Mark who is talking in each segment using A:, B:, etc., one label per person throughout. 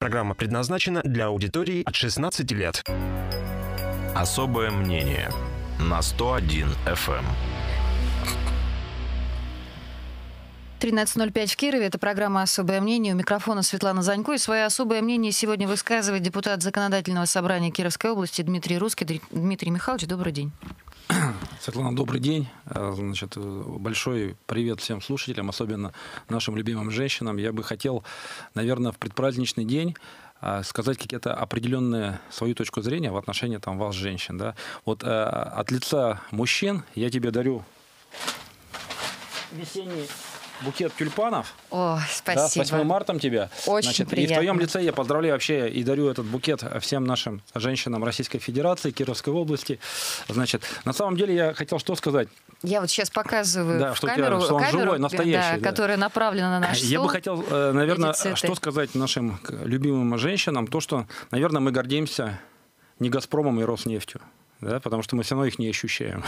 A: Программа предназначена для аудитории от 16 лет.
B: Особое мнение на 101 FM.
C: 13.05 в Кирове. Это программа «Особое мнение». У микрофона Светлана Занько. И свое особое мнение сегодня высказывает депутат Законодательного собрания Кировской области Дмитрий Русский. Дмитрий Михайлович, добрый день.
D: Светлана, добрый день. Э, значит, большой привет всем слушателям, особенно нашим любимым женщинам. Я бы хотел, наверное, в предпраздничный день э, сказать какие-то определенные свою точку зрения в отношении там, вас, женщин. Да? Вот э, от лица мужчин я тебе дарю весенний букет тюльпанов.
C: О, спасибо. Да, с
D: 8 марта тебя.
C: Очень Значит, приятно.
D: И в твоем лице я поздравляю вообще и дарю этот букет всем нашим женщинам Российской Федерации, Кировской области. Значит, на самом деле я хотел что сказать.
C: Я вот сейчас показываю
D: да,
C: в
D: что
C: камеру,
D: тебя, что он
C: камеру
D: живой, настоящий,
C: да, да. которая направлена на наш
D: Я бы хотел, э, наверное, что сказать нашим любимым женщинам, то, что, наверное, мы гордимся не «Газпромом» и «Роснефтью» да, потому что мы все равно их не ощущаем.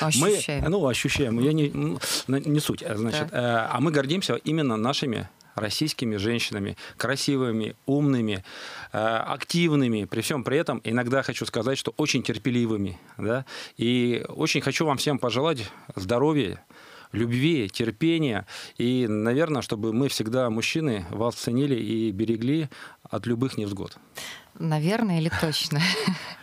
C: Ощущаем.
D: Мы, ну, ощущаем. Я не, ну, не суть. Значит, да. Э, а мы гордимся именно нашими российскими женщинами, красивыми, умными, э, активными, при всем при этом, иногда хочу сказать, что очень терпеливыми. Да? И очень хочу вам всем пожелать здоровья, любви, терпения. И, наверное, чтобы мы всегда, мужчины, вас ценили и берегли от любых невзгод.
C: Наверное или точно?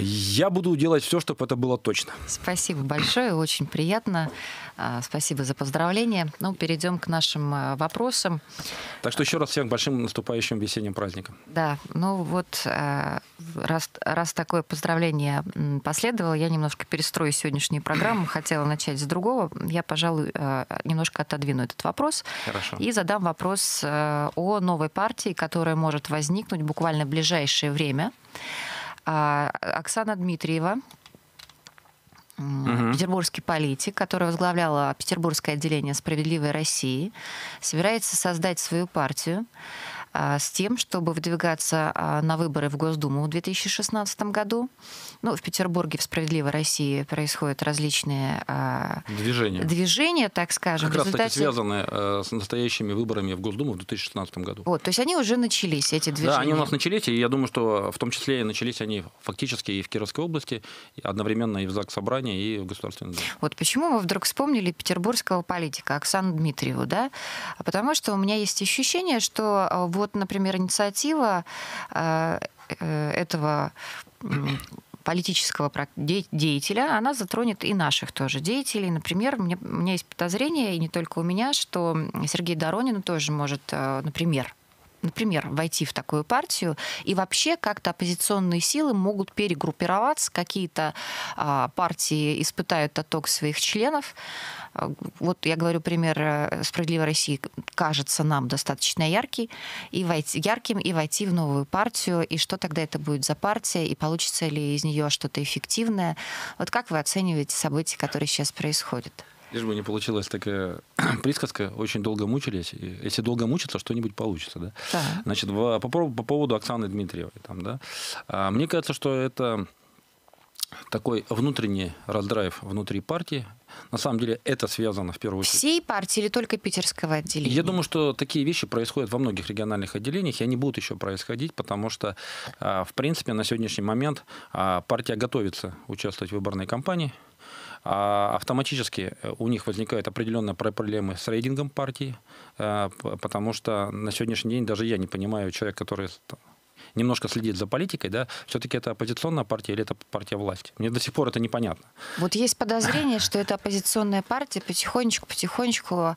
D: Я буду делать все, чтобы это было точно.
C: Спасибо большое, очень приятно. А, спасибо за поздравления. Ну, перейдем к нашим а, вопросам.
D: Так что еще раз всех большим наступающим весенним праздником.
C: Да, ну вот а, раз, раз такое поздравление последовало, я немножко перестрою сегодняшнюю программу. Хотела начать с другого. Я, пожалуй, немножко отодвину этот вопрос.
D: Хорошо.
C: И задам вопрос о новой партии, которая может возникнуть буквально в ближайшее время. А, Оксана Дмитриева, угу. петербургский политик, которая возглавляла Петербургское отделение «Справедливой России», собирается создать свою партию. А, с тем, чтобы выдвигаться а, на выборы в Госдуму в 2016 году. Ну, в Петербурге, в «Справедливой России» происходят различные
D: а, движения,
C: движения так скажем.
D: Как результате... раз, кстати, связаны с настоящими выборами в Госдуму в 2016 году.
C: Вот, то есть они уже начались, эти движения?
D: Да, они у нас начались, и я думаю, что в том числе начались они фактически и в Кировской области, одновременно и в ЗАГС Собрания, и в Государственном Думе.
C: Вот почему мы вдруг вспомнили петербургского политика Оксану Дмитриеву, да? Потому что у меня есть ощущение, что вот вот, например, инициатива э, э, этого политического деятеля, она затронет и наших тоже деятелей. Например, у меня есть подозрение, и не только у меня, что Сергей Доронин тоже может, э, например, например, войти в такую партию, и вообще как-то оппозиционные силы могут перегруппироваться, какие-то а, партии испытают отток своих членов. А, вот я говорю пример э, «Справедливой России» кажется нам достаточно яркий, и войти, ярким, и войти в новую партию, и что тогда это будет за партия, и получится ли из нее что-то эффективное. Вот как вы оцениваете события, которые сейчас происходят?
D: Лишь бы не получилась такая присказка, очень долго мучились. И если долго мучиться, что-нибудь получится. Да?
C: Да.
D: Значит, по, по поводу Оксаны Дмитриевой. Там, да, а, мне кажется, что это такой внутренний раздрайв внутри партии. На самом деле это связано в первую очередь.
C: Всей партии или только питерского отделения?
D: Я думаю, что такие вещи происходят во многих региональных отделениях, и они будут еще происходить, потому что, а, в принципе, на сегодняшний момент а, партия готовится участвовать в выборной кампании а автоматически э, у них возникают определенные проблемы с рейтингом партии, э, потому что на сегодняшний день даже я не понимаю, человек, который немножко следит за политикой, да, все-таки это оппозиционная партия или это партия власти. Мне до сих пор это непонятно.
C: Вот есть подозрение, что это оппозиционная партия потихонечку, потихонечку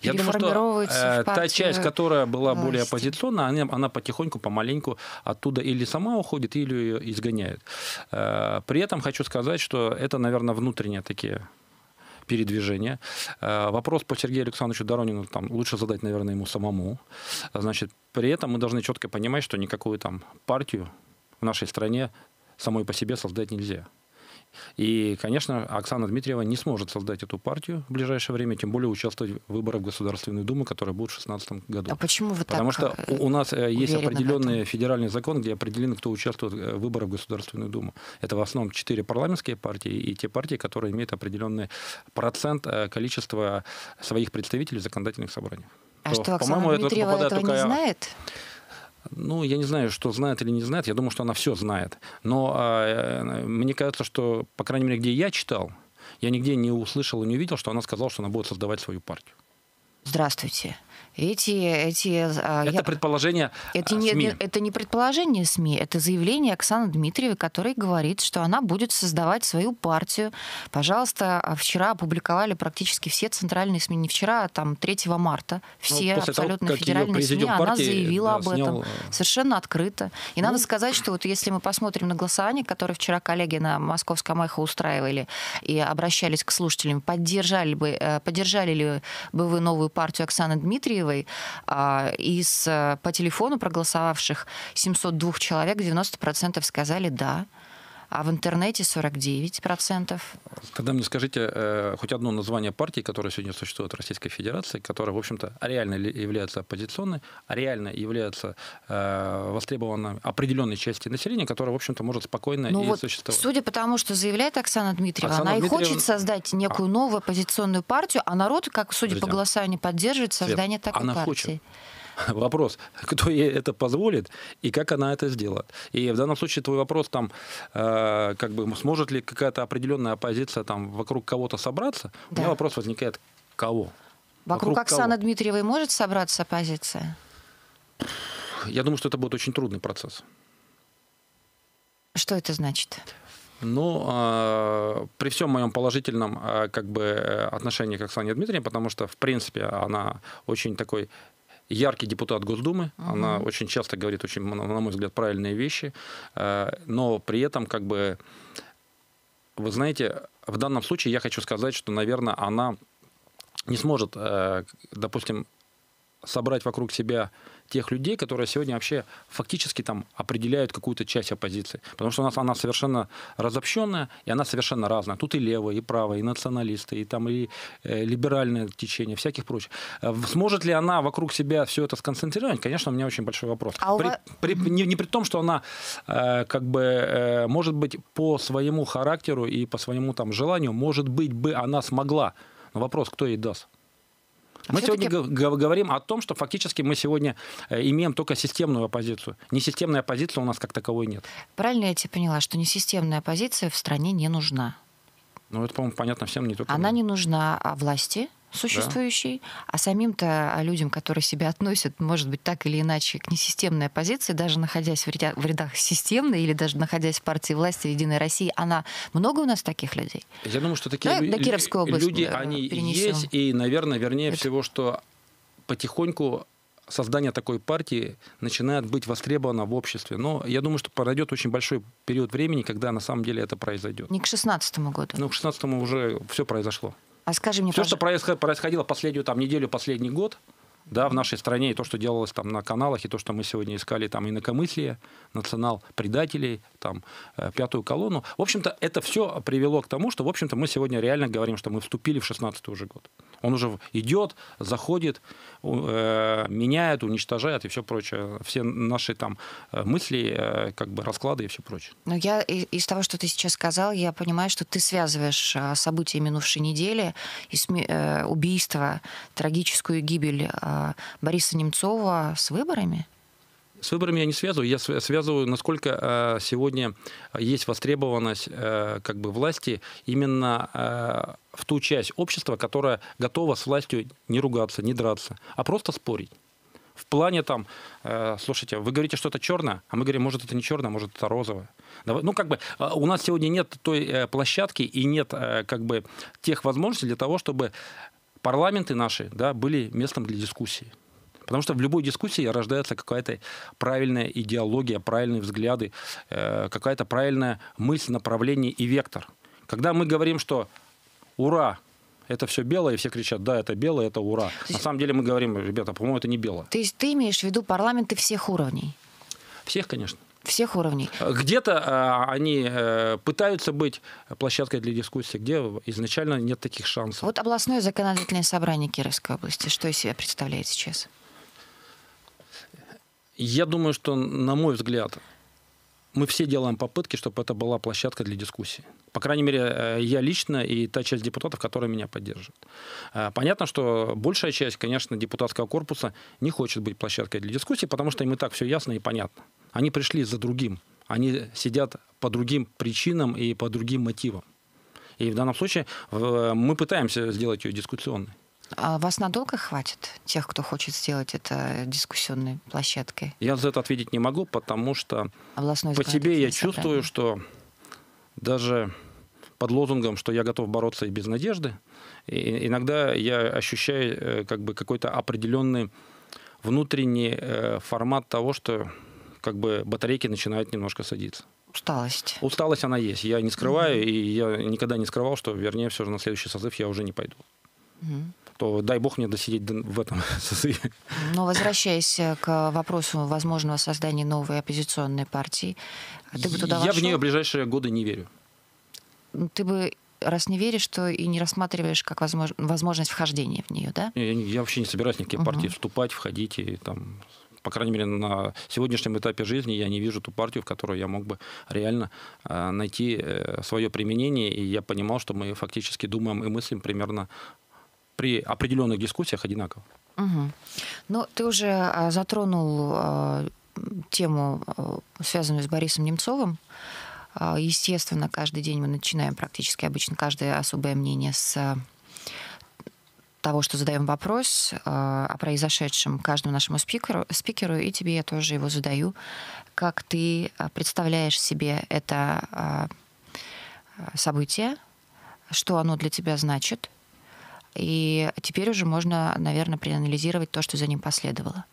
C: переформировывается Я думаю,
D: что, э, Та часть, которая была власти. более оппозиционная, она, она потихоньку, помаленьку оттуда или сама уходит, или ее изгоняют. Э, при этом хочу сказать, что это, наверное, внутренние такие передвижения. Э, вопрос по Сергею Александровичу Доронину там, лучше задать, наверное, ему самому. Значит, при этом мы должны четко понимать, что никакую там партию в нашей стране самой по себе создать нельзя. И, конечно, Оксана Дмитриева не сможет создать эту партию в ближайшее время, тем более участвовать в выборах в Государственную Думу, которые будут в 2016 году.
C: А почему вы
D: Потому
C: так
D: что у нас э, есть определенный федеральный закон, где определено, кто участвует э, в выборах в Государственную Думу. Это в основном четыре парламентские партии и те партии, которые имеют определенный процент э, количества своих представителей в законодательных собраниях.
C: А То, что, Оксана Дмитриева это этого не знает?
D: Ну, я не знаю, что знает или не знает. Я думаю, что она все знает. Но э, мне кажется, что, по крайней мере, где я читал, я нигде не услышал и не увидел, что она сказала, что она будет создавать свою партию.
C: Здравствуйте. Эти, эти,
D: а, это я... предположение
C: это не, СМИ. Это не предположение СМИ, это заявление Оксаны Дмитриевой, которая говорит, что она будет создавать свою партию. Пожалуйста, а вчера опубликовали практически все центральные СМИ, не вчера, а там 3 марта, ну, все ну, абсолютно того, федеральные СМИ, она заявила да, об этом снял... Э, совершенно открыто. И ну... надо сказать, что вот если мы посмотрим на голосование, которое вчера коллеги на Московском эхо устраивали и обращались к слушателям, поддержали, бы, э, поддержали ли бы вы новую партию Оксаны Дмитриевой, Дмитриевой. А, из э, по телефону проголосовавших 702 человек 90% сказали «да» а в интернете 49%.
D: Тогда мне скажите э, хоть одно название партии, которая сегодня существует в Российской Федерации, которая, в общем-то, реально является оппозиционной, а реально является э, востребованной определенной части населения, которая, в общем-то, может спокойно ну и вот, существовать.
C: Судя по тому, что заявляет Оксана Дмитриева, Оксана она Дмитриева... и хочет создать некую а. новую оппозиционную партию, а народ, как судя Друзья, по голосованию, поддерживает создание Свет, такой
D: она
C: партии.
D: Хочет. Вопрос, кто ей это позволит и как она это сделает. И в данном случае твой вопрос там, э, как бы, сможет ли какая-то определенная оппозиция там вокруг кого-то собраться? Да. У меня вопрос возникает, кого?
C: Вокруг, вокруг Оксаны кого? Дмитриевой может собраться оппозиция?
D: Я думаю, что это будет очень трудный процесс.
C: Что это значит?
D: Ну, э, при всем моем положительном э, как бы отношении к Оксане Дмитриевне, потому что, в принципе, она очень такой яркий депутат Госдумы, угу. она очень часто говорит очень, на мой взгляд, правильные вещи, э, но при этом как бы, вы знаете, в данном случае я хочу сказать, что, наверное, она не сможет, э, допустим, собрать вокруг себя тех людей, которые сегодня вообще фактически там определяют какую-то часть оппозиции. Потому что у нас она совершенно разобщенная, и она совершенно разная. Тут и левые, и правые, и националисты, и там и э, либеральное течение, всяких прочих. Э, сможет ли она вокруг себя все это сконцентрировать? Конечно, у меня очень большой вопрос. А при, при, не, не при том, что она э, как бы э, может быть по своему характеру и по своему там желанию, может быть бы она смогла. Но вопрос, кто ей даст? А мы сегодня говорим о том, что фактически мы сегодня э, имеем только системную оппозицию. Несистемной оппозиции у нас как таковой нет.
C: Правильно я тебе поняла, что несистемная оппозиция в стране не нужна?
D: Ну, это, по-моему, понятно всем, не только
C: Она мне. не нужна а власти, существующий, да. а самим-то а людям, которые себя относят, может быть, так или иначе к несистемной оппозиции, даже находясь в рядах, в рядах системной или даже находясь в партии власти Единой России, она много у нас таких людей?
D: Я думаю, что такие да, лю- Кировской области люди, э, они перенесем. есть, и, наверное, вернее Это... всего, что потихоньку создание такой партии начинает быть востребовано в обществе. Но я думаю, что пройдет очень большой период времени, когда на самом деле это произойдет.
C: Не к 2016 году.
D: Ну, к 2016 уже все произошло.
C: А скажи мне,
D: Все, что происходило последнюю там, неделю, последний год, да, в нашей стране, и то, что делалось там на каналах, и то, что мы сегодня искали там инакомыслие, национал предателей, там э, пятую колонну. В общем-то, это все привело к тому, что, в общем-то, мы сегодня реально говорим, что мы вступили в 16 уже год. Он уже идет, заходит, э, меняет, уничтожает и все прочее. Все наши там э, мысли, э, как бы расклады и все прочее.
C: Но я из того, что ты сейчас сказал, я понимаю, что ты связываешь а, события минувшей недели, убийство, трагическую гибель а, Бориса Немцова с выборами?
D: С выборами я не связываю, я связываю, насколько э, сегодня есть востребованность э, как бы власти именно э, в ту часть общества, которая готова с властью не ругаться, не драться, а просто спорить. В плане там, слушайте, вы говорите, что это черное, а мы говорим, может, это не черное, может, это розовое. Ну, как бы у нас сегодня нет той площадки и нет как бы тех возможностей для того, чтобы парламенты наши да, были местом для дискуссии. Потому что в любой дискуссии рождается какая-то правильная идеология, правильные взгляды, э, какая-то правильная мысль, направление и вектор. Когда мы говорим, что ура, это все белое, и все кричат, да, это белое, это ура. На самом деле мы говорим, ребята, по-моему, это не белое.
C: То есть ты имеешь в виду парламенты всех уровней?
D: Всех, конечно.
C: Всех уровней.
D: Где-то а, они э, пытаются быть площадкой для дискуссии, где изначально нет таких шансов.
C: Вот областное законодательное собрание Кировской области, что из себя представляет сейчас?
D: Я думаю, что, на мой взгляд, мы все делаем попытки, чтобы это была площадка для дискуссии. По крайней мере, э, я лично и та часть депутатов, которая меня поддерживает. Э, понятно, что большая часть, конечно, депутатского корпуса не хочет быть площадкой для дискуссии, потому что им и так все ясно и понятно. Они пришли за другим. Они сидят по другим причинам и по другим мотивам. И в данном случае э, мы пытаемся сделать ее дискуссионной.
C: А вас надолго хватит, тех, кто хочет сделать это дискуссионной площадкой?
D: Я за это ответить не могу, потому что Областной по себе я чувствую, что даже под лозунгом, что я готов бороться и без надежды, и иногда я ощущаю э, как бы какой-то определенный внутренний э, формат того, что как бы батарейки начинают немножко садиться.
C: Усталость.
D: Усталость она есть. Я не скрываю, mm-hmm. и я никогда не скрывал, что, вернее, все же на следующий созыв я уже не пойду. Mm-hmm то дай бог мне досидеть в этом созыве.
C: Но возвращаясь к вопросу возможного создания новой оппозиционной партии, ты бы туда
D: Я
C: вошел?
D: в нее в ближайшие годы не верю.
C: Ну, ты бы раз не веришь, то и не рассматриваешь как возможно, возможность вхождения в нее, да?
D: Я, я вообще не собираюсь в какие угу. партии вступать, входить и там по крайней мере, на сегодняшнем этапе жизни я не вижу ту партию, в которой я мог бы реально э, найти э, свое применение. И я понимал, что мы фактически думаем и мыслим примерно при определенных дискуссиях одинаково.
C: Угу. Ну, ты уже а, затронул а, тему, а, связанную с Борисом Немцовым. Естественно, каждый день мы начинаем практически обычно каждое особое мнение с того, что задаем вопрос о произошедшем каждому нашему спикеру, спикеру, и тебе я тоже его задаю. Как ты представляешь себе это событие, что оно для тебя значит, и теперь уже можно, наверное, проанализировать то, что за ним последовало.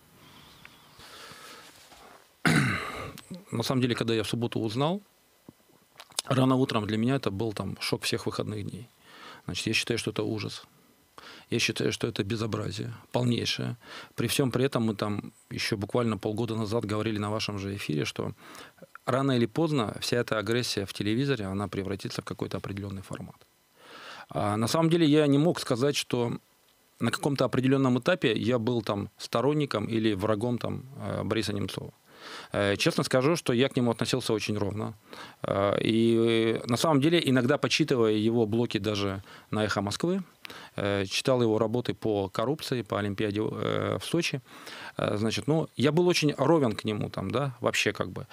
D: На самом деле, когда я в субботу узнал, рано утром для меня это был там шок всех выходных дней. Значит, я считаю, что это ужас. Я считаю, что это безобразие полнейшее. При всем при этом мы там еще буквально полгода назад говорили на вашем же эфире, что рано или поздно вся эта агрессия в телевизоре, она превратится в какой-то определенный формат. А на самом деле я не мог сказать, что на каком-то определенном этапе я был там сторонником или врагом там э, Бориса Немцова. Э, честно скажу, что я к нему относился очень ровно. Э, и на самом деле, иногда почитывая его блоки даже на «Эхо Москвы», читал его работы по коррупции, по Олимпиаде в Сочи, значит, ну, я был очень ровен к нему там, да, вообще как бы.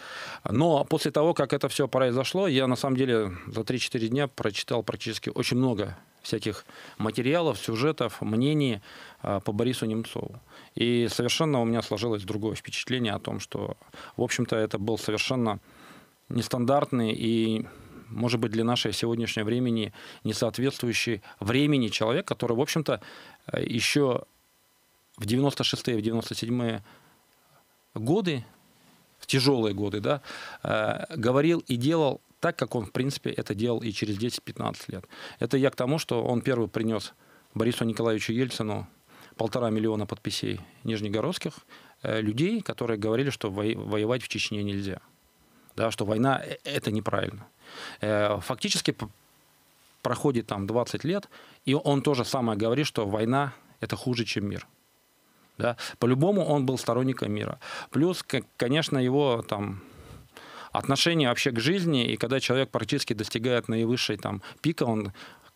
D: Но после того, как это все произошло, я на самом деле за 3-4 дня прочитал практически очень много всяких материалов, сюжетов, мнений по Борису Немцову. И совершенно у меня сложилось другое впечатление о том, что, в общем-то, это был совершенно нестандартный и может быть, для нашего сегодняшнего времени не соответствующий времени человек, который, в общем-то, еще в 96-е, в 97-е годы, в тяжелые годы, да, э, говорил и делал так, как он, в принципе, это делал и через 10-15 лет. Это я к тому, что он первый принес Борису Николаевичу Ельцину полтора миллиона подписей нижнегородских э, людей, которые говорили, что воевать в Чечне нельзя. Да, что война э, – это неправильно. Э, фактически проходит там 20 лет, и он тоже самое говорит, что война – это хуже, чем мир. Да? По-любому он был сторонником мира. Плюс, конечно, его там отношение вообще к жизни, и когда человек практически достигает наивысшей там пика, он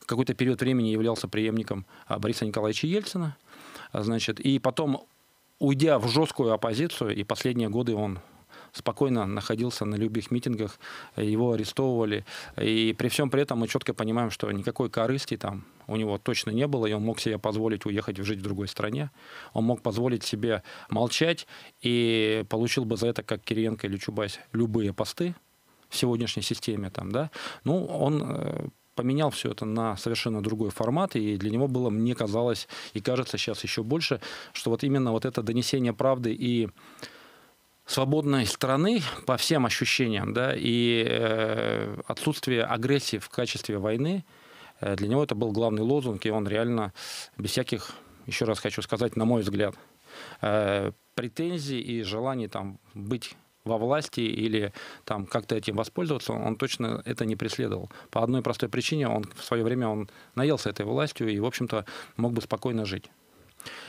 D: какой-то период времени являлся преемником а, Бориса Николаевича Ельцина – Значит, и потом, уйдя в жесткую оппозицию, и последние годы он спокойно находился на любых митингах, его арестовывали. И при всем при этом мы четко понимаем, что никакой корысти там у него точно не было, и он мог себе позволить уехать жить в другой стране. Он мог позволить себе молчать и получил бы за это, как Кириенко или Чубайс, любые посты в сегодняшней системе. Там, да? Ну, он э, поменял все это на совершенно другой формат, и для него было, мне казалось, и кажется сейчас еще больше, что вот именно вот это донесение правды и свободной страны по всем ощущениям, да, и э, отсутствие агрессии в качестве войны, э, для него это был главный лозунг, и он реально без всяких, еще раз хочу сказать, на мой взгляд, э, претензий и желаний там быть во власти или там как-то этим воспользоваться, он точно это не преследовал. По одной простой причине, он в свое время он наелся этой властью и, в общем-то, мог бы спокойно жить.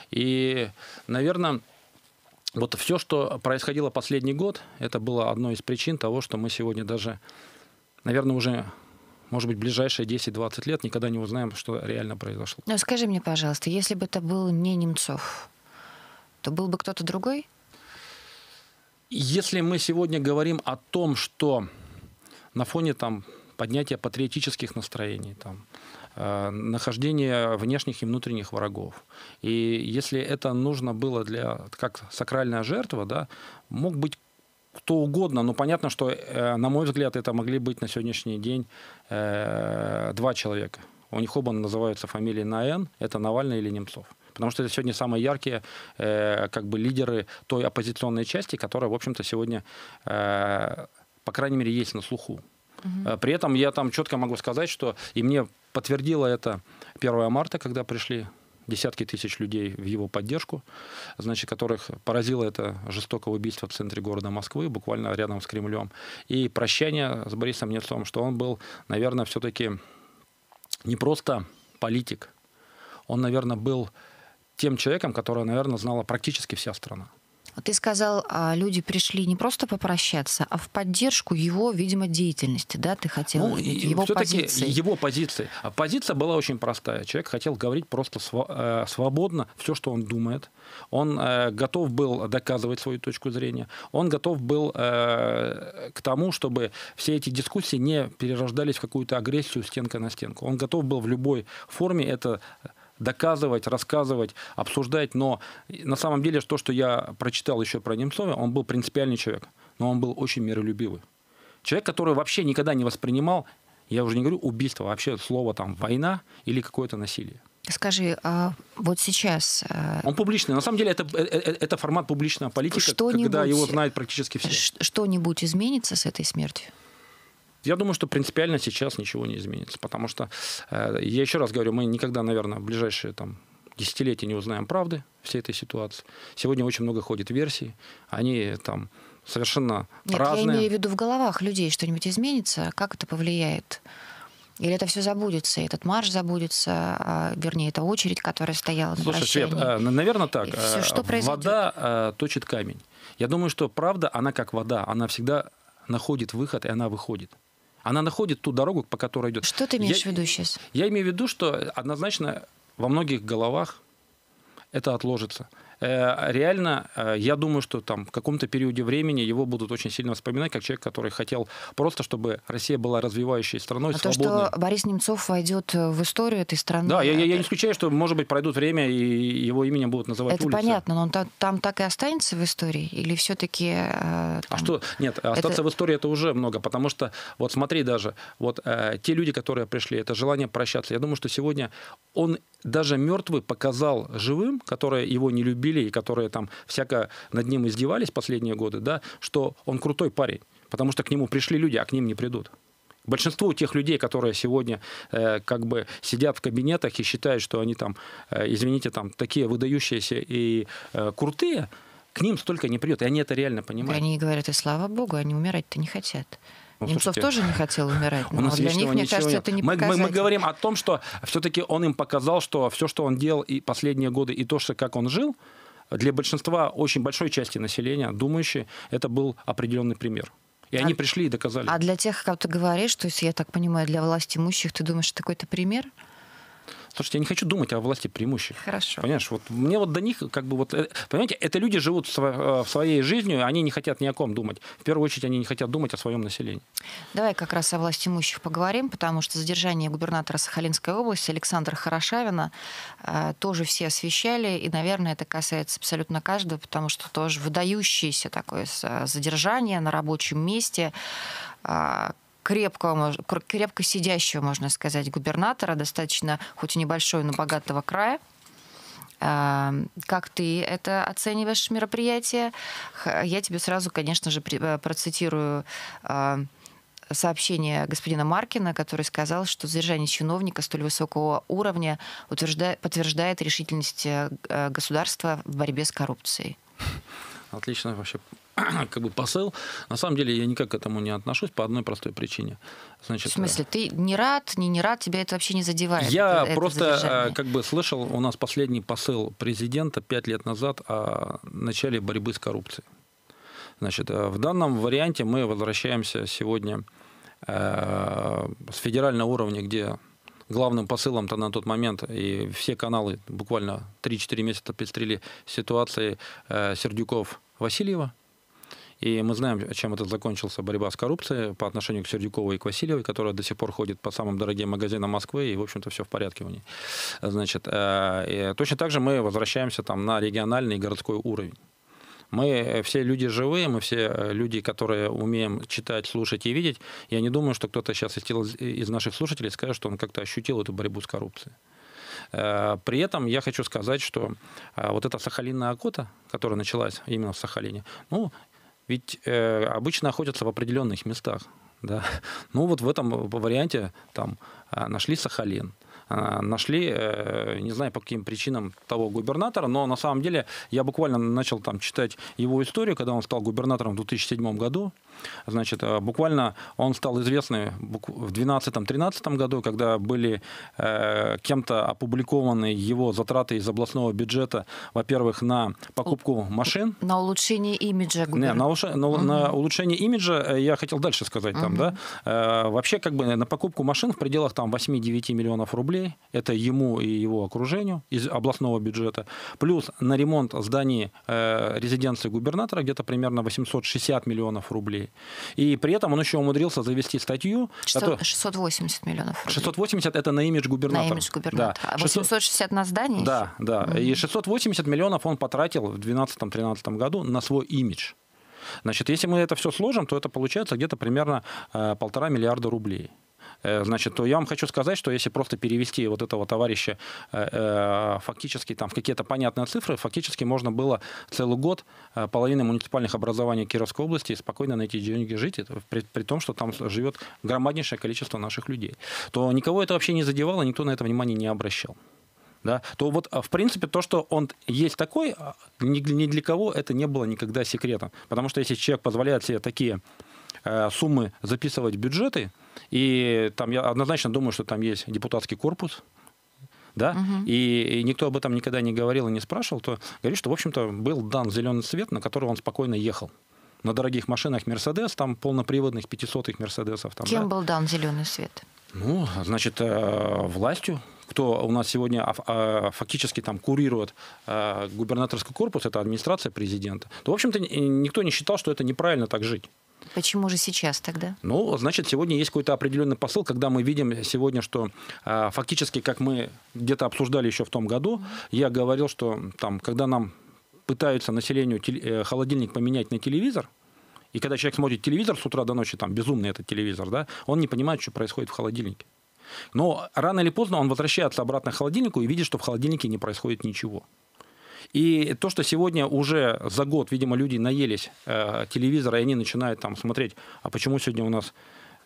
D: И, наверное, вот все, что происходило последний год, это было одной из причин того, что мы сегодня даже, наверное, уже может быть, ближайшие 10-20 лет никогда не узнаем, что реально произошло.
C: Но скажи мне, пожалуйста, если бы это был не Немцов, то был бы кто-то другой?
D: Если мы сегодня говорим о том, что на фоне там, поднятия патриотических настроений, там, э, нахождения внешних и внутренних врагов. И если это нужно было для, как сакральная жертва, да, мог быть кто угодно, но понятно, что, э, на мой взгляд, это могли быть на сегодняшний день э, два человека. У них оба называются фамилии на «Н», это Навальный или Немцов. Потому что это сегодня самые яркие э, как бы лидеры той оппозиционной части, которая, в общем-то, сегодня, э, по крайней мере, есть на слуху. Угу. При этом я там четко могу сказать, что и мне подтвердило это 1 марта, когда пришли десятки тысяч людей в его поддержку, значит, которых поразило это жестокое убийство в центре города Москвы, буквально рядом с Кремлем. И прощание с Борисом Немцовым, что он был, наверное, все-таки не просто политик, он, наверное, был тем человеком, которого, наверное, знала практически вся страна.
C: Ты сказал, а, люди пришли не просто попрощаться, а в поддержку его, видимо, деятельности, да? Ты хотел ну, его позиции.
D: Его позиции. А позиция была очень простая. Человек хотел говорить просто э, свободно все, что он думает. Он э, готов был доказывать свою точку зрения. Он готов был э, к тому, чтобы все эти дискуссии не перерождались в какую-то агрессию стенка на стенку. Он готов был в любой форме это доказывать, рассказывать, обсуждать. Но на самом деле то, что я прочитал еще про Немцова, он был принципиальный человек, но он был очень миролюбивый. Человек, который вообще никогда не воспринимал, я уже не говорю убийство, а вообще слово там война или какое-то насилие.
C: Скажи, а вот сейчас...
D: Э, он публичный. На самом деле это, это, э, это формат публичная политика, когда его знают практически все.
C: Что-нибудь изменится с этой смертью?
D: Я думаю, что принципиально сейчас ничего не изменится, потому что, э, я еще раз говорю, мы никогда, наверное, в ближайшие там, десятилетия не узнаем правды всей этой ситуации. Сегодня очень много ходит версий, они там совершенно Нет, разные.
C: я имею в виду в головах людей что-нибудь изменится, как это повлияет? Или это все забудется, этот марш забудется, а, вернее, эта очередь, которая стояла на
D: Слушай, Свет, э, наверное, так. Все, что э, вода точит камень. Я думаю, что правда, она как вода, она всегда находит выход, и она выходит. Она находит ту дорогу, по которой идет.
C: Что ты имеешь я, в виду сейчас?
D: Я имею в виду, что однозначно во многих головах это отложится. Э, реально, э, я думаю, что там в каком-то периоде времени его будут очень сильно вспоминать как человек, который хотел просто, чтобы Россия была развивающей страной,
C: а
D: свободной.
C: то, что Борис Немцов войдет в историю этой страны...
D: Да, я, я, я не исключаю, что, может быть, пройдут время, и его именем будут называть
C: Это
D: улицы.
C: понятно, но он там, там так и останется в истории? Или все-таки... Э,
D: а что? Нет, остаться это... в истории это уже много, потому что, вот смотри даже, вот э, те люди, которые пришли, это желание прощаться. Я думаю, что сегодня он даже мертвый показал живым, которые его не любили и которые там всяко над ним издевались последние годы, да, что он крутой парень, потому что к нему пришли люди, а к ним не придут. Большинство тех людей, которые сегодня э, как бы сидят в кабинетах и считают, что они там, э, извините, там такие выдающиеся и э, крутые, к ним столько не придет, и они это реально понимают.
C: Они говорят, и слава богу, они умирать-то не хотят. Ну, Немцов слушайте, тоже не хотел умирать, но для них, мне кажется, нет. это не
D: мы, мы, мы говорим о том, что все-таки он им показал, что все, что он делал и последние годы, и то, что как он жил, для большинства, очень большой части населения, думающей, это был определенный пример. И а, они пришли и доказали.
C: А для тех, как ты говоришь, то есть, я так понимаю, для власти имущих, ты думаешь, это какой-то пример?
D: Слушайте, я не хочу думать о власти преимущих.
C: Хорошо.
D: Понимаешь, вот мне вот до них как бы вот... Э, понимаете, это люди живут в своей жизнью, они не хотят ни о ком думать. В первую очередь они не хотят думать о своем населении.
C: Давай как раз о власти имущих поговорим, потому что задержание губернатора Сахалинской области Александра Хорошавина э, тоже все освещали, и, наверное, это касается абсолютно каждого, потому что тоже выдающееся такое задержание на рабочем месте, э, крепкого, крепко сидящего, можно сказать, губернатора, достаточно, хоть и небольшой, но богатого края. А, как ты это оцениваешь мероприятие? Я тебе сразу, конечно же, э, процитирую а, сообщение господина Маркина, который сказал, что задержание чиновника столь высокого уровня утверждает, подтверждает решительность э, государства в борьбе с коррупцией.
D: Отлично вообще как бы посыл. На самом деле я никак к этому не отношусь по одной простой причине.
C: Значит, в смысле, ты не рад, не не рад, тебя это вообще не задевает?
D: Я это, просто это как бы слышал, у нас последний посыл президента пять лет назад о начале борьбы с коррупцией. Значит, в данном варианте мы возвращаемся сегодня э, с федерального уровня, где главным посылом-то на тот момент, и все каналы буквально 3-4 месяца пестрили ситуацией э, Сердюков-Васильева. И мы знаем, чем это закончился борьба с коррупцией по отношению к Сердюковой и к Васильевой, которая до сих пор ходит по самым дорогим магазинам Москвы, и, в общем-то, все в порядке у ней. Значит, э, точно так же мы возвращаемся там на региональный и городской уровень. Мы все люди живые, мы все э, люди, которые умеем читать, слушать и видеть. Я не думаю, что кто-то сейчас из наших слушателей скажет, что он как-то ощутил эту борьбу с коррупцией. Э, при этом я хочу сказать, что э, вот эта сахалинная охота, которая началась именно в Сахалине, ну, ведь обычно охотятся в определенных местах. Да? Ну вот в этом варианте там нашли Сахалин, Э, нашли, э, не знаю по каким причинам, того губернатора, но на самом деле я буквально начал там читать его историю, когда он стал губернатором в 2007 году. Значит, э, буквально он стал известный в 2012-2013 году, когда были э, кем-то опубликованы его затраты из областного бюджета, во-первых, на покупку машин.
C: На улучшение имиджа
D: Не, на, на, угу. на улучшение имиджа я хотел дальше сказать угу. там, да. Э, вообще, как бы на покупку машин в пределах там 8-9 миллионов рублей, это ему и его окружению из областного бюджета, плюс на ремонт зданий э, резиденции губернатора где-то примерно 860 миллионов рублей. И при этом он еще умудрился завести статью...
C: 600, 680 миллионов рублей.
D: 680 это на имидж губернатора.
C: На имидж губернатора. Да. А 860 на здание?
D: Да, да. Mm-hmm. И 680 миллионов он потратил в 2012-2013 году на свой имидж. Значит, если мы это все сложим, то это получается где-то примерно э, полтора миллиарда рублей. Э, значит, то я вам хочу сказать, что если просто перевести вот этого товарища э, э, фактически там в какие-то понятные цифры, фактически можно было целый год половины муниципальных образований Кировской области спокойно найти деньги жить, при, при том, что там живет громаднейшее количество наших людей. То никого это вообще не задевало, никто на это внимание не обращал да, то вот, в принципе, то, что он есть такой, ни, ни для кого это не было никогда секретом. Потому что если человек позволяет себе такие суммы записывать в бюджеты, и там я однозначно думаю, что там есть депутатский корпус, да, угу. и, и никто об этом никогда не говорил и не спрашивал, то говорит, что, в общем-то, был дан зеленый свет, на который он спокойно ехал. На дорогих машинах Мерседес, там полноприводных 500-х Мерседесов. Там,
C: Кем да. был дан зеленый свет?
D: Ну, значит, э, властью, кто у нас сегодня а, фактически там курирует э, губернаторский корпус, это администрация президента, то, в общем-то, никто не считал, что это неправильно так жить.
C: Почему же сейчас тогда?
D: Ну, значит, сегодня есть какой-то определенный посыл, когда мы видим сегодня, что э, фактически, как мы где-то обсуждали еще в том году, я говорил, что там, когда нам пытаются населению теле, э, холодильник поменять на телевизор, и когда человек смотрит телевизор с утра до ночи, там безумный этот телевизор, да, он не понимает, что происходит в холодильнике. Но рано или поздно он возвращается обратно к холодильнику и видит, что в холодильнике не происходит ничего. И то, что сегодня уже за год, видимо, люди наелись э, телевизора, и они начинают там смотреть, а почему сегодня у нас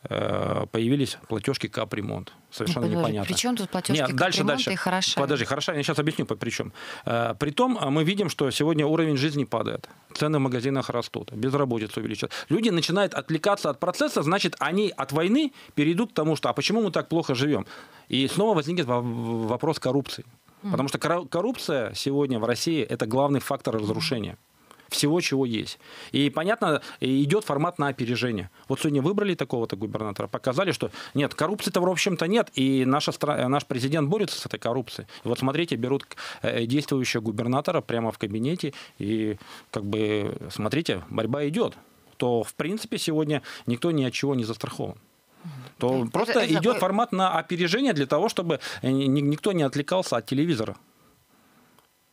D: э, появились платежки капремонт. Совершенно ну, непонятно.
C: При чем тут платежки Нет, дальше, дальше. и хороша?
D: Подожди, хороша, я сейчас объясню, при чем. Э, притом э, мы видим, что сегодня уровень жизни падает, цены в магазинах растут, безработица увеличивается. Люди начинают отвлекаться от процесса, значит, они от войны перейдут к тому, что а почему мы так плохо живем? И снова возникнет вопрос коррупции. Потому что коррупция сегодня в России – это главный фактор разрушения всего, чего есть. И, понятно, идет формат на опережение. Вот сегодня выбрали такого-то губернатора, показали, что нет, коррупции-то в общем-то нет, и наша страна, наш президент борется с этой коррупцией. И вот смотрите, берут э, действующего губернатора прямо в кабинете, и как бы, смотрите, борьба идет. То, в принципе, сегодня никто ни от чего не застрахован то это, просто это, идет это... формат на опережение для того, чтобы никто не отвлекался от телевизора.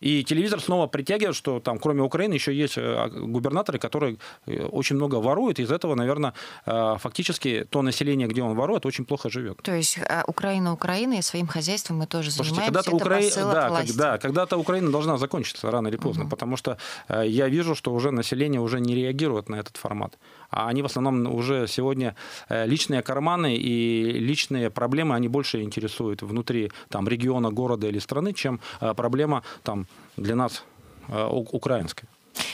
D: И телевизор снова притягивает, что там, кроме Украины, еще есть э, губернаторы, которые э, очень много воруют. Из этого, наверное, фактически то население, где он ворует, очень плохо живет.
C: То есть Украина Украина, и своим хозяйством мы тоже Слушайте, занимаемся. Когда-то Укра...
D: да, как, да, когда-то Украина должна закончиться рано или поздно, угу. потому что я вижу, что уже население уже не реагирует на этот формат а они в основном уже сегодня э, личные карманы и личные проблемы, они больше интересуют внутри там, региона, города или страны, чем э, проблема там, для нас э, украинская.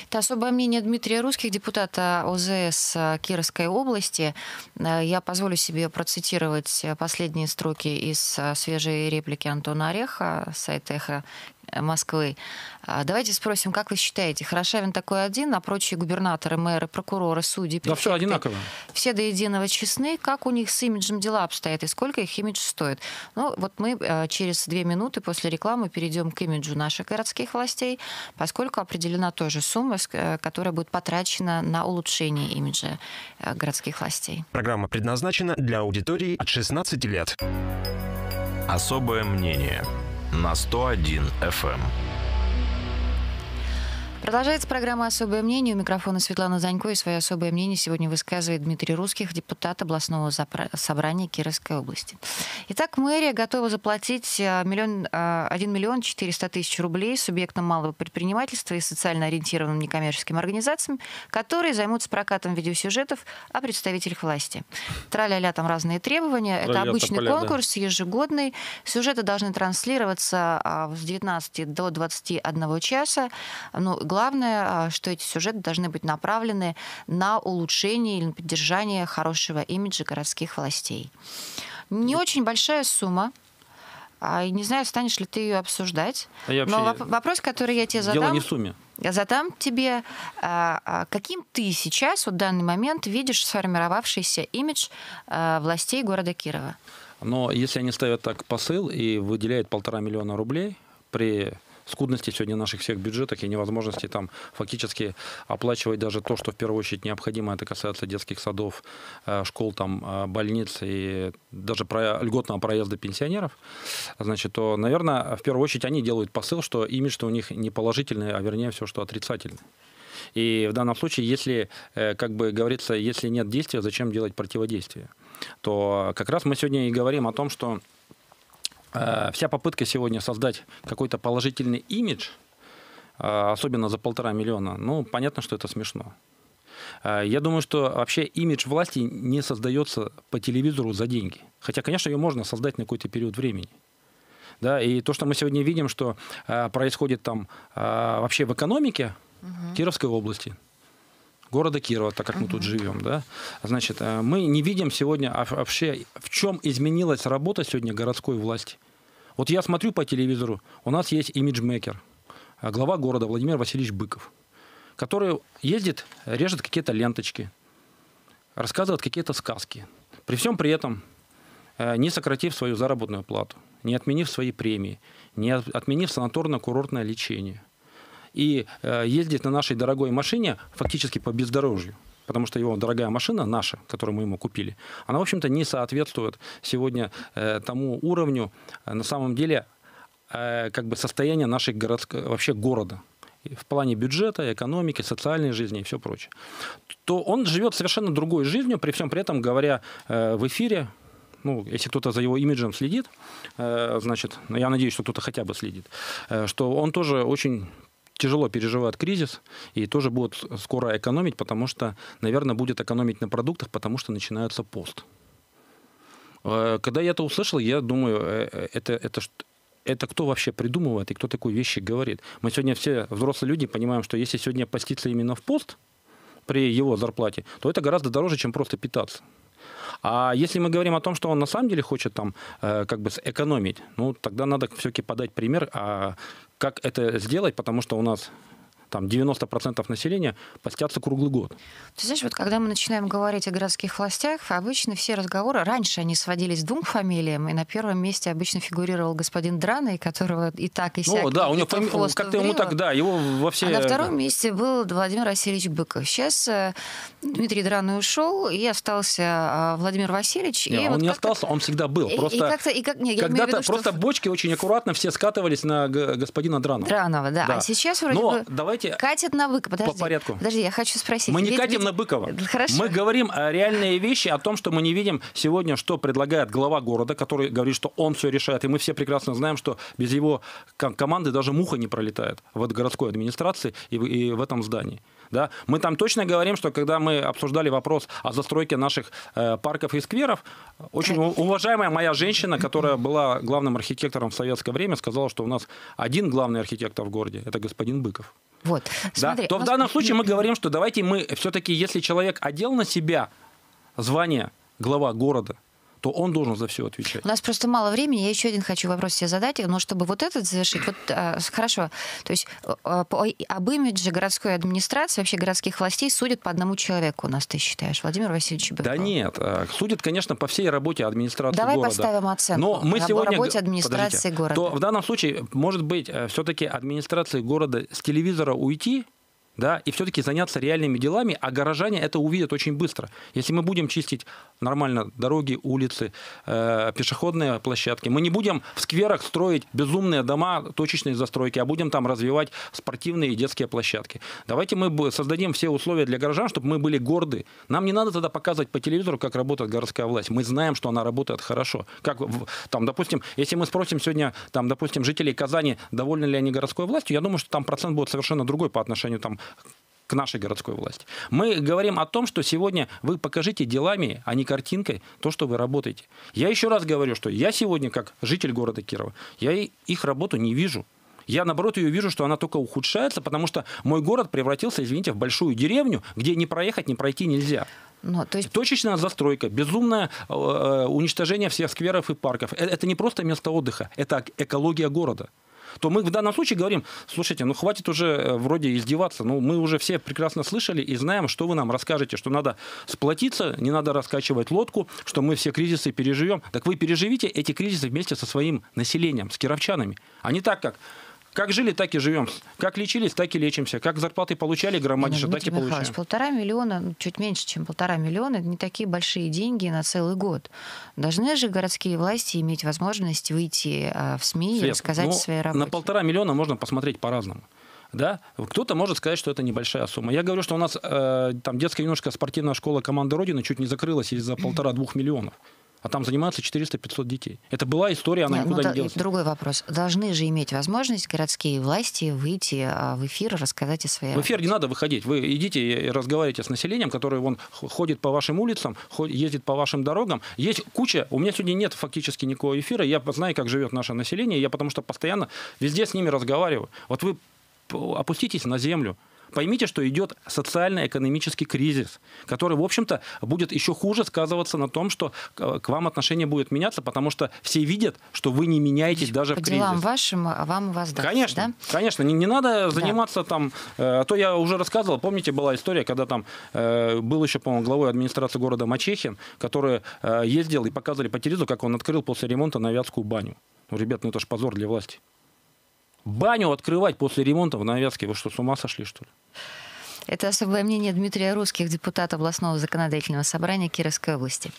C: Это особое мнение Дмитрия Русских, депутата ОЗС Кировской области. Я позволю себе процитировать последние строки из свежей реплики Антона Ореха, сайта «Эхо Москвы. А, давайте спросим, как вы считаете, Хорошавин такой один, а прочие губернаторы, мэры, прокуроры, судьи,
D: Да все одинаково.
C: Все до единого честны. Как у них с имиджем дела обстоят и сколько их имидж стоит? Ну, вот мы а, через две минуты после рекламы перейдем к имиджу наших городских властей, поскольку определена тоже сумма, э, которая будет потрачена на улучшение имиджа э, городских властей.
A: Программа предназначена для аудитории от 16 лет.
B: Особое мнение на 101 FM.
C: Продолжается программа «Особое мнение». У микрофона Светлана Занько. И свое особое мнение сегодня высказывает Дмитрий Русских, депутат областного собрания Кировской области. Итак, мэрия готова заплатить э, миллион, 1 э, миллион 400 тысяч рублей субъектам малого предпринимательства и социально ориентированным некоммерческим организациям, которые займутся прокатом видеосюжетов о представителях власти. Траля-ля там разные требования. Это обычный поля, конкурс, да. ежегодный. Сюжеты должны транслироваться а, с 19 до 21 часа. Ну, главное, а, что эти сюжеты должны быть направлены на улучшение или на поддержание хорошего имиджа городских властей. Не очень большая сумма, а не знаю, станешь ли ты ее обсуждать. А я Но вопрос, который я тебе задам...
D: Дело не в сумме.
C: Я задам тебе, а, каким ты сейчас, в данный момент, видишь сформировавшийся имидж властей города Кирова?
D: Но если они ставят так посыл и выделяют полтора миллиона рублей при скудности сегодня наших всех бюджетах и невозможности там фактически оплачивать даже то, что в первую очередь необходимо. Это касается детских садов, э, школ, там, э, больниц и даже про льготного проезда пенсионеров. Значит, то, наверное, в первую очередь они делают посыл, что имидж-то у них не положительный, а вернее все, что отрицательный. И в данном случае, если, э, как бы говорится, если нет действия, зачем делать противодействие? То как раз мы сегодня и говорим о том, что вся попытка сегодня создать какой-то положительный имидж, э, особенно за полтора миллиона, ну, понятно, что это смешно. Э, я думаю, что вообще имидж власти не создается по телевизору за деньги. Хотя, конечно, ее можно создать на какой-то период времени. Да, и то, что мы сегодня видим, что происходит там вообще в экономике угу. Кировской области, города Кирова, так как мы тут живем, да, значит, мы не видим сегодня вообще, в чем изменилась работа сегодня городской власти. Вот я смотрю по телевизору, у нас есть имиджмейкер, а, глава города Владимир Васильевич Быков, который ездит, режет какие-то ленточки, рассказывает какие-то сказки. При всем при этом э, не сократив свою заработную плату, не отменив свои премии, не отменив санаторно-курортное лечение. И э, ездит на нашей дорогой машине фактически по бездорожью. Потому что его дорогая машина наша, которую мы ему купили, она, в общем-то, не соответствует сегодня э, тому уровню, э, на самом деле, э, как бы состояния нашей городской, вообще города. В плане бюджета, экономики, социальной жизни и все прочее, то он живет совершенно другой жизнью, при всем при этом говоря в эфире, ну, если кто-то за его имиджем следит, значит, ну, я надеюсь, что кто-то хотя бы следит, что он тоже очень тяжело переживают кризис и тоже будут скоро экономить, потому что, наверное, будет экономить на продуктах, потому что начинается пост. Э, когда я это услышал, я думаю, э, э, это, это, это кто вообще придумывает и кто такие вещи говорит? Мы сегодня все взрослые люди понимаем, что если сегодня поститься именно в пост при его зарплате, то это гораздо дороже, чем просто питаться. А если мы говорим о том, что он на самом деле хочет там э, как бы сэкономить, ну тогда надо все-таки подать пример, а как это сделать, потому что у нас там 90% населения постятся круглый год.
C: Ты знаешь, вот когда мы начинаем говорить о городских властях, обычно все разговоры, раньше они сводились к двум фамилиям, и на первом месте обычно фигурировал господин Драный, которого и так, и сяк.
D: Ну да, у него фами... как-то ему так, да, его во все...
C: А на втором месте был Владимир Васильевич Быков. Сейчас э, Дмитрий Драный ушел, и остался а, Владимир Васильевич.
D: Нет,
C: и
D: он вот не остался, он всегда был. Просто и, как-то, и как, нет, когда-то просто что... бочки очень аккуратно все скатывались на господина Дранова.
C: Дранова, да. да. А сейчас вроде
D: Но
C: бы...
D: давайте
C: давайте... Катят на Быкова. Подожди,
D: по порядку.
C: Подожди, я хочу спросить.
D: Мы не ведь, катим ведь... на Быкова.
C: Хорошо.
D: Мы говорим реальные вещи о том, что мы не видим сегодня, что предлагает глава города, который говорит, что он все решает. И мы все прекрасно знаем, что без его команды даже муха не пролетает в городской администрации и в этом здании. Да? Мы там точно говорим, что когда мы обсуждали вопрос о застройке наших э, парков и скверов, очень уважаемая моя женщина, которая была главным архитектором в советское время, сказала, что у нас один главный архитектор в городе – это господин Быков.
C: Вот.
D: Да?
C: Смотри,
D: То в данном случае мы говорим, что давайте мы все-таки, если человек одел на себя звание глава города, то он должен за все отвечать.
C: У нас просто мало времени. Я еще один хочу вопрос себе задать. Но чтобы вот этот завершить, вот а, хорошо. То есть а, по, об имидже городской администрации, вообще городских властей судят по одному человеку у нас, ты считаешь, Владимир Васильевич Быков?
D: Да нет, а, судят, конечно, по всей работе администрации
C: Давай
D: города.
C: поставим оценку
D: Но мы сегодня
C: работе администрации
D: Подождите.
C: города.
D: То в данном случае, может быть, все-таки администрации города с телевизора уйти, да, и все-таки заняться реальными делами, а горожане это увидят очень быстро. Если мы будем чистить нормально дороги, улицы, э, пешеходные площадки, мы не будем в скверах строить безумные дома, точечные застройки, а будем там развивать спортивные и детские площадки. Давайте мы создадим все условия для горожан, чтобы мы были горды. Нам не надо тогда показывать по телевизору, как работает городская власть. Мы знаем, что она работает хорошо. Как, там, допустим, если мы спросим сегодня, там, допустим, жителей Казани, довольны ли они городской властью, я думаю, что там процент будет совершенно другой по отношению там, к нашей городской власти. Мы говорим о том, что сегодня вы покажите делами, а не картинкой, то, что вы работаете. Я еще раз говорю, что я сегодня, как житель города Кирова, я их работу не вижу. Я, наоборот, ее вижу, что она только ухудшается, потому что мой город превратился, извините, в большую деревню, где не проехать, не пройти нельзя.
C: Ну, то есть
D: Точечная застройка, безумное э, э, уничтожение всех скверов и парков. Э, Это не просто место отдыха, это экология города. То мы в данном случае говорим, слушайте, ну хватит уже э, вроде издеваться, ну мы уже все прекрасно слышали и знаем, что вы нам расскажете, что надо сплотиться, не надо раскачивать лодку, что мы все кризисы переживем. Так вы переживите эти кризисы вместе со своим населением, с кировчанами, а не так, как как жили, так и живем. Как лечились, так и лечимся. Как зарплаты получали громадише,
C: Ну,
D: так и
C: Михайлович,
D: получаем.
C: полтора миллиона, ну, чуть меньше, чем полтора миллиона, это не такие большие деньги на целый год. Должны же городские власти иметь возможность выйти а, в СМИ и
D: Свет,
C: рассказать
D: ну,
C: о своей работе.
D: На полтора миллиона можно посмотреть по-разному. Да? Кто-то может сказать, что это небольшая сумма. Я говорю, что у нас э, там детская юношеская спортивная школа команды Родины чуть не закрылась из-за полтора-двух миллионов. А там занимаются 400-500 детей. Это была история, она
C: Нет,
D: никуда
C: ну,
D: не делась.
C: Другой вопрос. Должны же иметь возможность городские власти выйти а, в эфир и рассказать о своей
D: В эфир не
C: работе.
D: надо выходить. Вы идите и разговаривайте с населением, которое вон ходит по вашим улицам, ездит по вашим дорогам. Есть куча. У меня сегодня нет фактически никакого эфира. Я знаю, как живет наше население. Я потому что постоянно везде с ними разговариваю. Вот вы опуститесь на землю. Поймите, что идет социально-экономический кризис, который, в общем-то, будет еще хуже сказываться на том, что к к вам отношение будет меняться, потому что все видят, что вы не меняетесь даже
C: По
D: в кризис.
C: делам вашим, а вам воздастся,
D: Конечно,
C: да?
D: конечно, не, не надо заниматься там. э, а то я уже рассказывал, помните, была история, когда там э, был еще, по-моему, главой администрации города Мачехин, который э, ездил и показывали по телевизору, как он открыл после ремонта Новятскую баню. Ну, ребят, ну это ж позор для власти. Баню открывать после ремонта в Новятске, вы что, с ума сошли, что ли?
C: Это особое мнение Дмитрия Русских, депутата областного законодательного собрания Кировской области.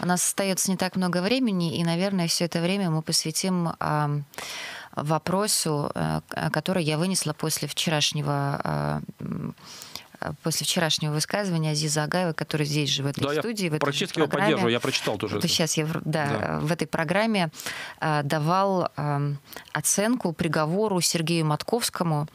C: У нас остается не так много времени, и, наверное, все это время мы посвятим а, вопросу, а, который я вынесла после вчерашнего а, после вчерашнего высказывания Азиза Агаева, который здесь же, в этой
D: Да, я
C: студии, в этой
D: практически его поддерживаю, я прочитал тоже.
C: Вот
D: это.
C: сейчас я в- да,
D: Да.
C: в этой программе а, давал а, оценку приговору Сергею Матковскому,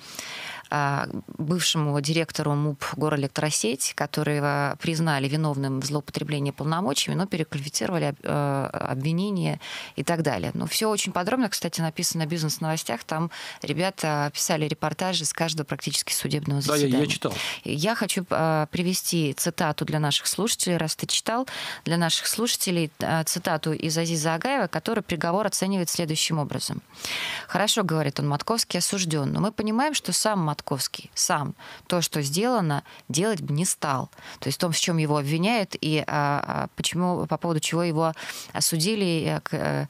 C: бывшему директору МУП «Горэлектросеть», которого признали виновным в злоупотреблении полномочиями, но переквалифицировали э, обвинения и так далее. Но все очень подробно, кстати, написано в бизнес-новостях. Там ребята писали репортажи с каждого практически судебного
D: Да, я,
C: заседания.
D: я читал.
C: Я хочу э, привести цитату для наших слушателей, раз ты читал, для наших слушателей э, цитату из Азиза Агаева, который приговор оценивает следующим образом. Хорошо, говорит он, Матковский осужден, но мы понимаем, что сам Матковский, сам то, что сделано, делать бы не стал. То есть в том, в чем его обвиняют и а, а, почему, по поводу чего его осудили, э,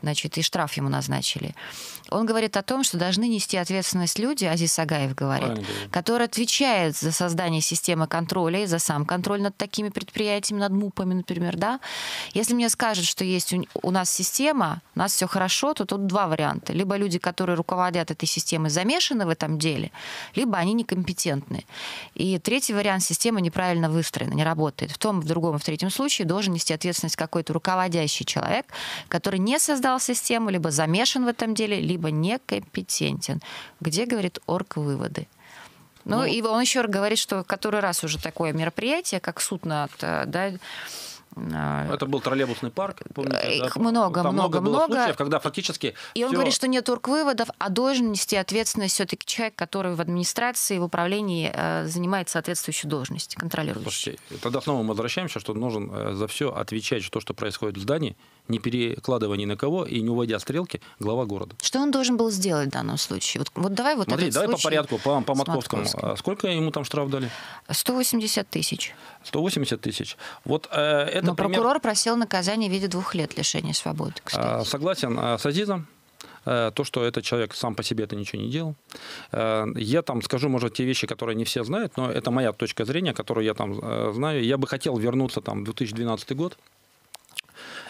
C: значит, и штраф ему назначили. Он говорит о том, что должны нести ответственность люди, Азиз Агаев говорит,
D: говорит.
C: который отвечает за создание системы контроля и за сам контроль над такими предприятиями, над МУПами, например, да. Если мне скажут, что есть у, у нас система, у нас все хорошо, то тут два варианта. Либо люди, которые руководят этой системой, замешаны в этом деле, либо они некомпетентны. И третий вариант система неправильно выстроена, не работает. В том, в другом в третьем случае должен нести ответственность какой-то руководящий человек, который не создал систему, либо замешан в этом деле, либо некомпетентен. Где, говорит, орг выводы? Ну,
D: Ну,
C: и он еще говорит, что который раз уже такое мероприятие, как суд над, э, да,
D: Это был троллейбусный парк, помните?
C: Их
D: да?
C: много,
D: Там
C: много,
D: было
C: много.
D: случаев, когда фактически
C: И он
D: всё-
C: говорит, что нет орг-выводов, а должен нести ответственность все-таки человек, который в администрации, в управлении э, занимает соответствующую должность, контролирующий.
D: Слушайте, тогда снова мы возвращаемся, что нужен э, за все отвечать, что, что происходит в здании, не перекладывая ни на кого и не уводя стрелки глава города.
C: Что он должен был сделать в данном случае? Вот, вот давай вот
D: Смотри,
C: этот
D: давай по
C: случай
D: порядку, по, по Матковскому. А Сколько ему там штраф дали?
C: 180 тысяч.
D: 180 тысяч. Вот э, это
C: Но
D: пример-
C: прокурор просил наказание в виде двух лет лишения свободы,
D: А,
C: кстати.
D: Согласен а, с Азизом. Э, То, что этот человек сам по себе это ничего не делал. Э, Я там скажу, может, те вещи, которые не все знают, но это моя точка зрения, которую я там э, знаю. Я бы хотел вернуться там в 2012 год.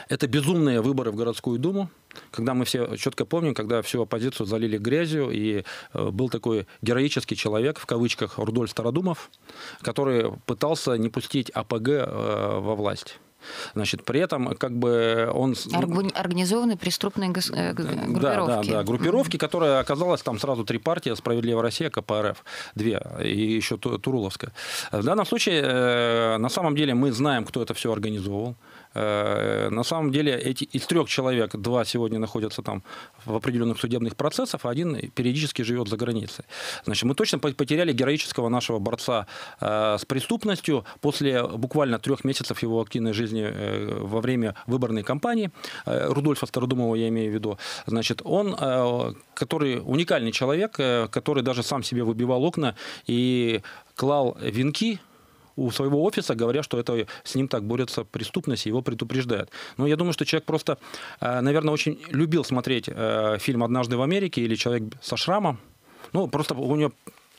D: Это безумные выборы в городскую думу, когда мы все четко помним, когда всю оппозицию залили грязью, и э, был такой героический человек, в кавычках, Рудольф Стародумов, который пытался не пустить АПГ э, во власть. Значит, при этом как бы он...
C: Оргу- Организованные преступные гос- э, г-
D: Да,
C: группировки.
D: да, да, группировки, которая оказалась там сразу три партии, «Справедливая Россия», КПРФ, две, и еще Ту- Туруловская. В данном случае, на самом деле, мы знаем, кто это все организовывал. Э, На самом деле, эти, из трех человек, два сегодня находятся там в определенных судебных процессах, а один периодически живет за границей. Значит, мы точно по- потеряли героического нашего борца э, с преступностью после буквально трех месяцев его активной жизни э, во время выборной кампании. Рудольфа Стародумова я имею в виду. Значит, он, который уникальный человек, который даже сам себе выбивал окна и клал венки у своего офиса, говоря, что это с ним так борется преступность, его предупреждают. Но я думаю, что человек просто, э, наверное, очень любил смотреть э, фильм «Однажды в Америке» или «Человек со шрамом». Ну, просто у него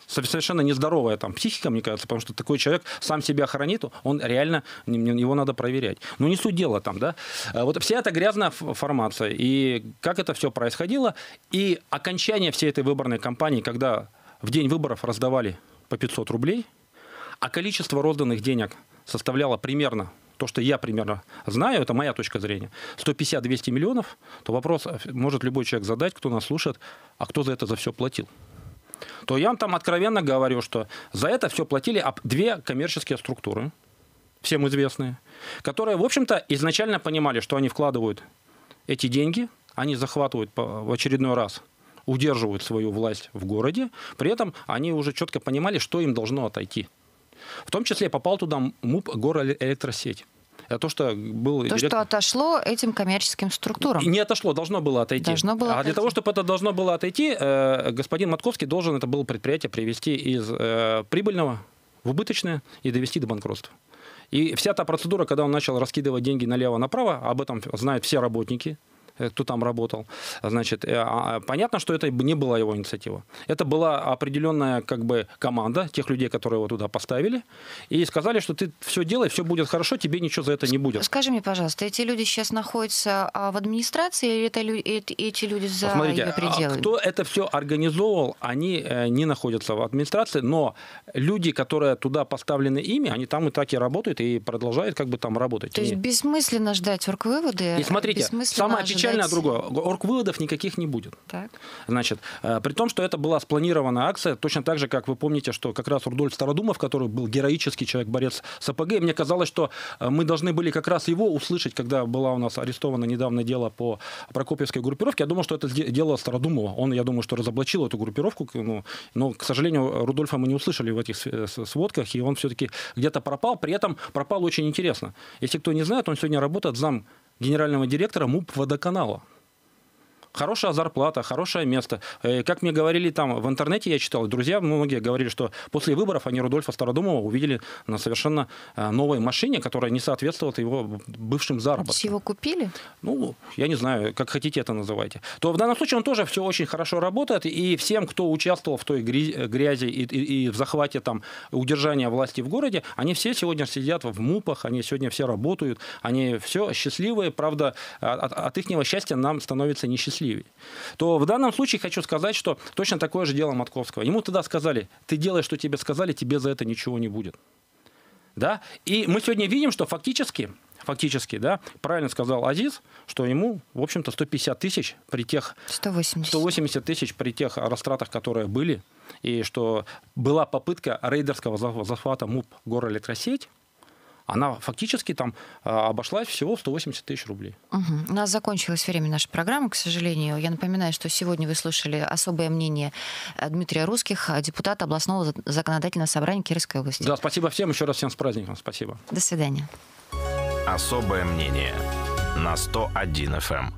D: совершенно нездоровая там психика, мне кажется, потому что такой человек сам себя хранит, он реально, его надо проверять. Но не суть дела там, да. А Вот вся эта грязная формация, и как это все происходило, и окончание всей этой выборной кампании, когда в день выборов раздавали по 500 рублей, а количество розданных денег составляло примерно то, что я примерно знаю, это моя точка зрения, 150-200 миллионов, то вопрос э, может любой человек задать, кто нас слушает, а кто за это за все платил? То я вам там откровенно говорю, что за это все платили две коммерческие структуры, всем известные, которые, в общем-то, изначально понимали, что они вкладывают эти деньги, они захватывают в очередной раз удерживают свою власть в городе, при этом они уже четко понимали, что им должно отойти. В том числе попал туда МУП «Горэлектросеть». Это то, что был
C: То,
D: директор-
C: что отошло этим коммерческим структурам.
D: не отошло, должно было отойти.
C: Должно было
D: а для
C: отойти.
D: того, чтобы это должно было отойти, э, господин Матковский должен это было предприятие привести из э, прибыльного в убыточное и довести до банкротства. И вся та процедура, когда он начал раскидывать деньги налево-направо, об этом знают все работники, кто там работал. Значит, э, а, понятно, что это не была его инициатива. Это была определенная как бы команда тех людей, которые его туда поставили, и сказали, что ты все делай, все будет хорошо, тебе ничего за это не будет.
C: Скажи мне, пожалуйста, эти люди сейчас находятся а, в администрации или это лю- эти, люди за
D: Смотрите,
C: ее
D: а
C: пределами?
D: кто это все организовывал, они э, не находятся в администрации, но люди, которые туда поставлены ими, они там и так и работают, и продолжают как бы там работать.
C: То есть
D: Не-
C: бессмысленно ждать орг-выводы?
D: и смотрите, самое печальное
C: ожидать-
D: другое. Орг-выводов никаких не будет.
C: Так.
D: Значит, э, при том, что это была спланированная акция, точно так же, как вы помните, что как раз Рудольф Стародумов, который был героический человек, борец с АПГ, мне казалось, что э, мы должны были как раз его услышать, когда была у нас арестовано недавно дело по Прокопьевской группировке. Я думал, что это де- дело Стародумова. Он, я думаю, что разоблачил эту группировку, к- ну, но, к сожалению, Рудольфа мы не услышали в этих с- сводках, и он все-таки где-то пропал. При этом пропал очень интересно. Если кто не знает, он сегодня работает зам генерального директора МУП водоканала. Хорошая зарплата, хорошее место. Э, Как мне говорили там в интернете, я читал, друзья многие говорили, что после выборов они Рудольфа Стародумова увидели на совершенно э, новой машине, которая не соответствовала его бывшим заработкам.
C: его купили?
D: Ну, я не знаю, как хотите это называйте. То в данном случае он тоже все очень хорошо работает, и всем, кто участвовал в той гри- грязи и, и- и в захвате там удержания власти в городе, они все сегодня сидят в МУПах, они сегодня все работают, они все счастливые, правда, от, от их счастья нам становится несчастливее. То в данном случае хочу сказать, что точно такое же дело Матковского. Ему тогда сказали, ты делаешь, что тебе сказали, тебе за это ничего не будет. Да? И мы сегодня видим, что фактически, фактически, да, правильно сказал Азиз, что ему, в общем-то, 150 тысяч при тех
C: 180.
D: 180 тысяч при тех растратах, которые были, и что была попытка рейдерского за- захвата МУП «Горэлектросеть», она фактически там а, обошлась всего в 180 тысяч рублей.
C: Угу. У нас закончилось время нашей программы, к сожалению. Я напоминаю, что сегодня вы слушали особое мнение э, Дмитрия Русских, депутата областного законодательного собрания Кировской области.
D: Да, спасибо всем. Еще раз всем с праздником. Спасибо.
C: До свидания.
B: Особое мнение на 101 FM.